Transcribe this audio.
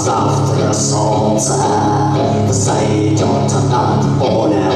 завтра солнце зайдет над полем.